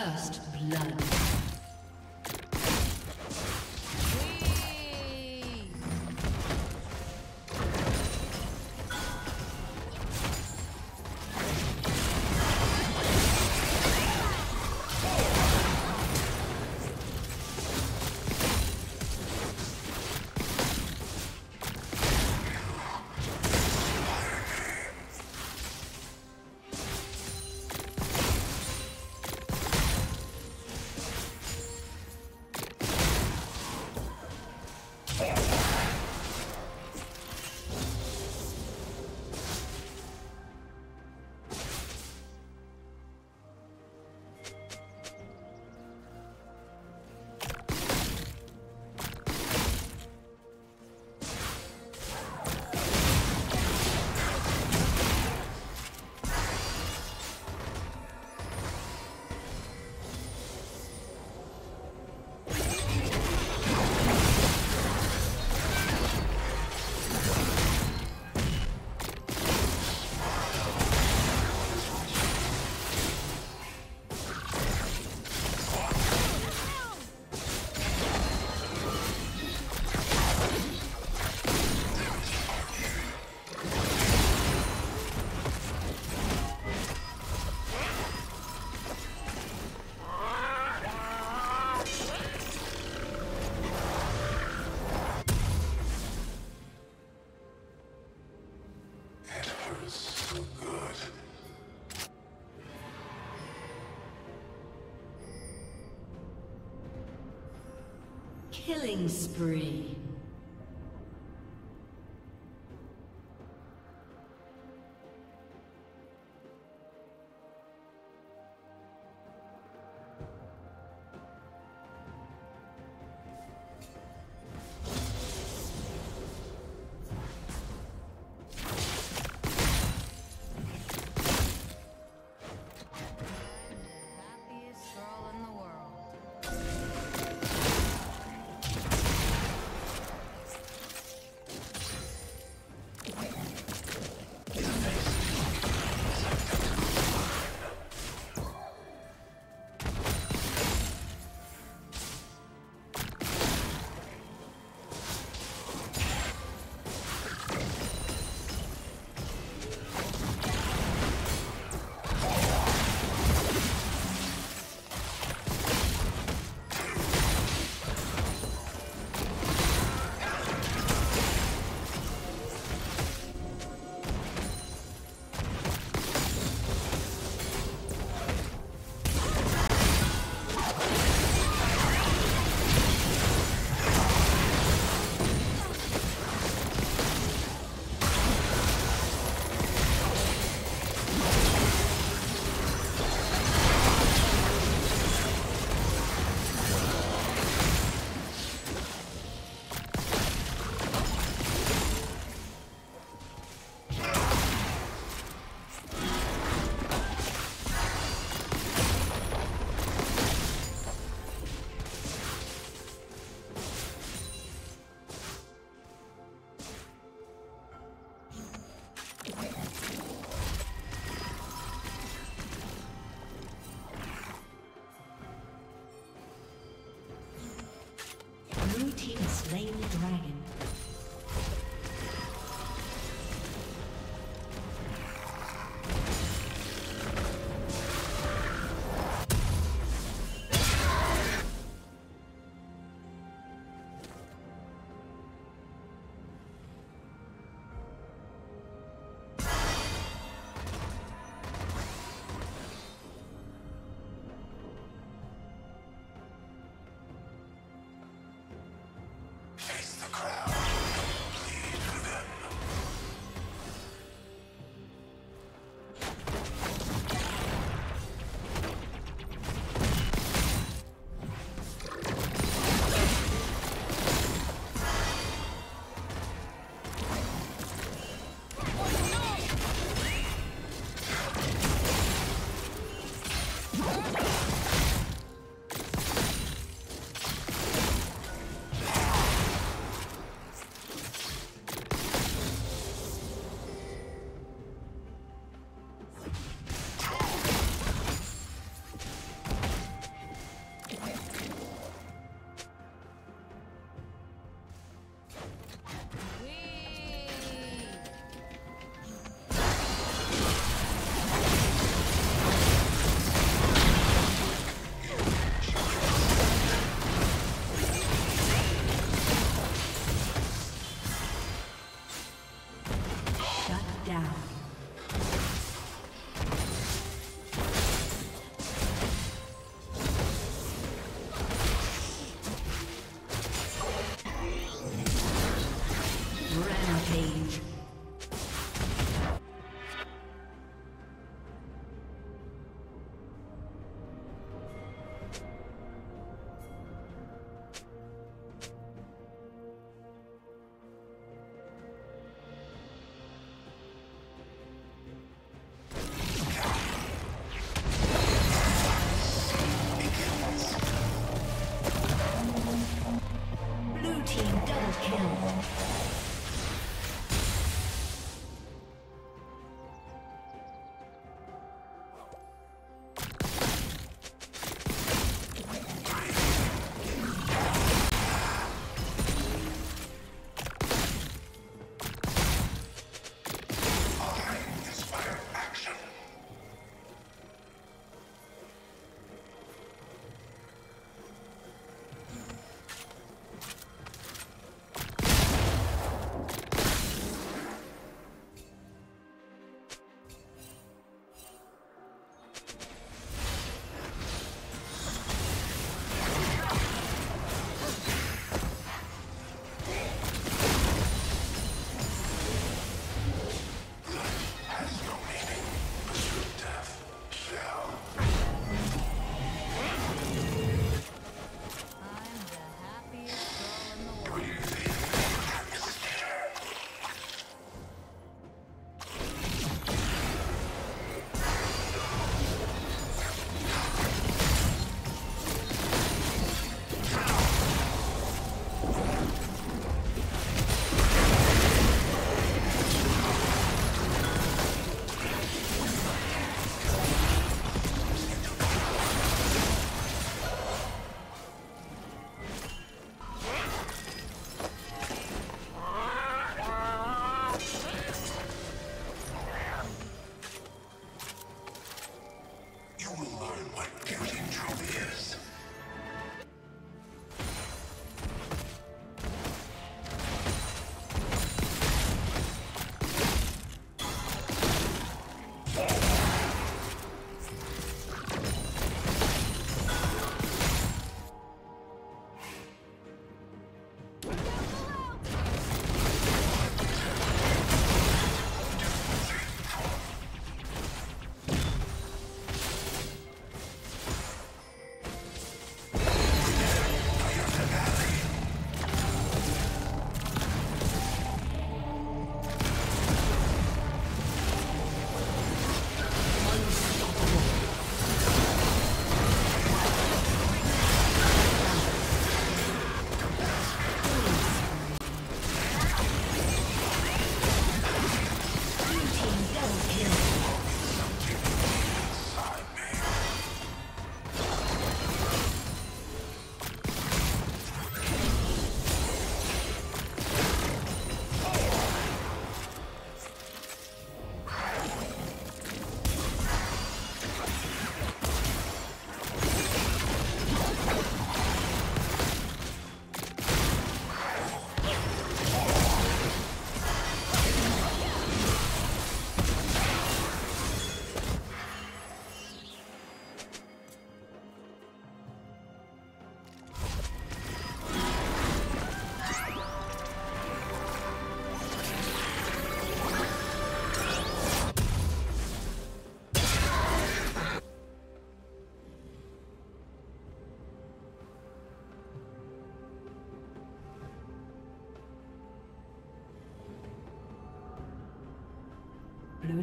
First blood. Killing spree.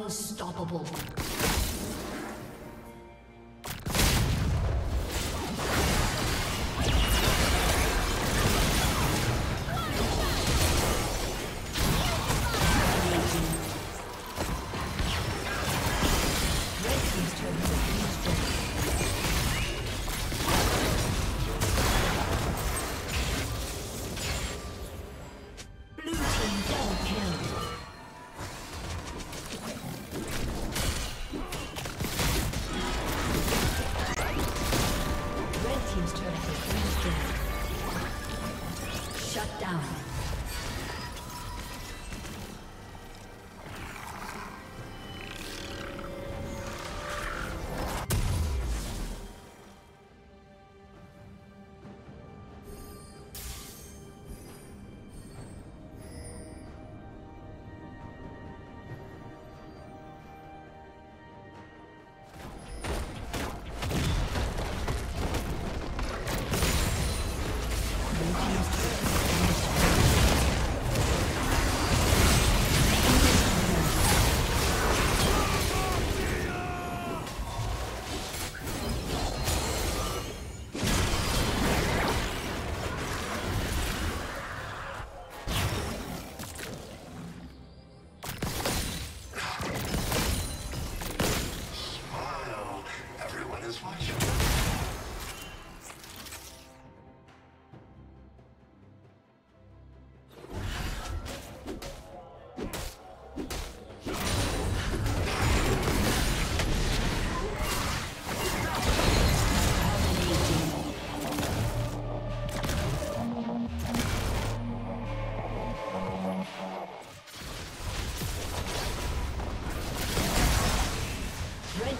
Unstoppable.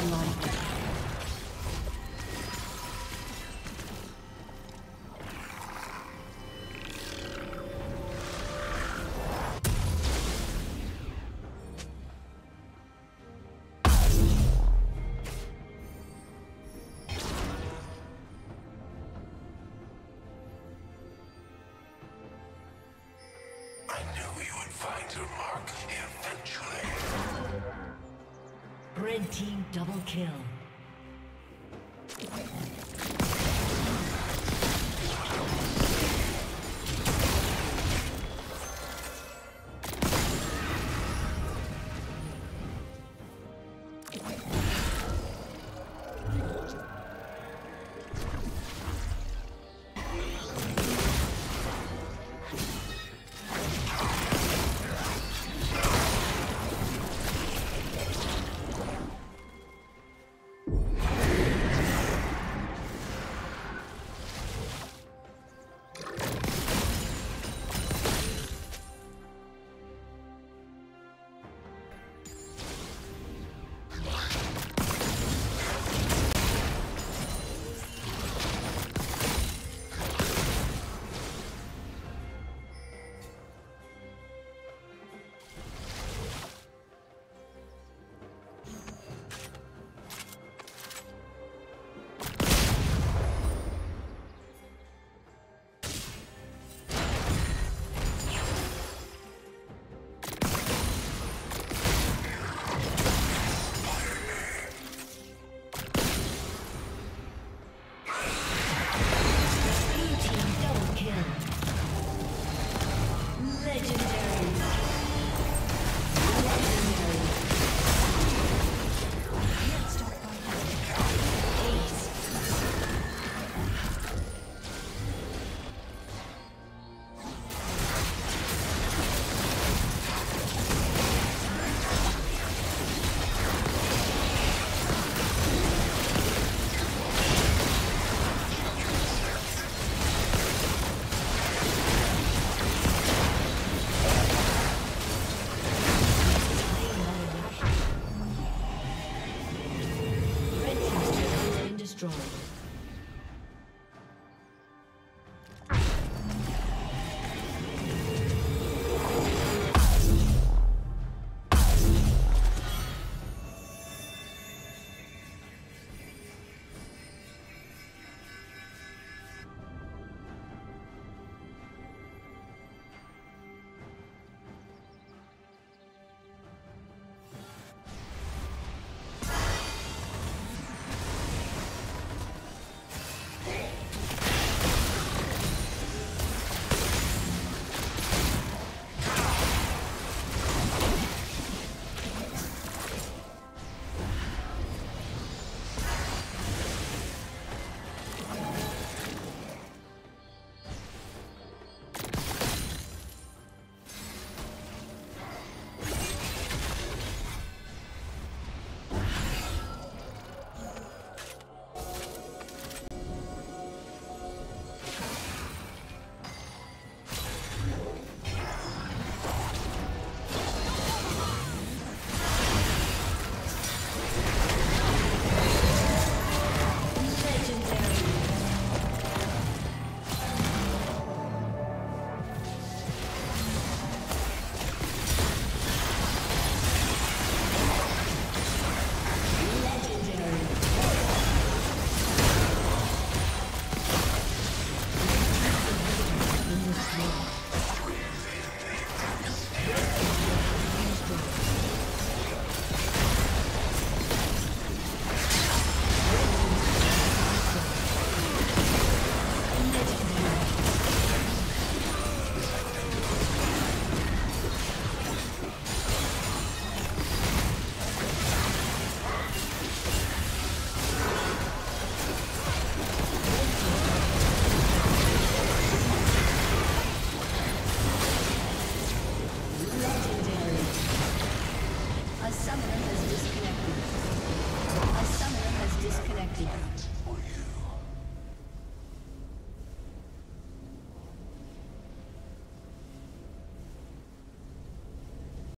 Godlike. Double kill.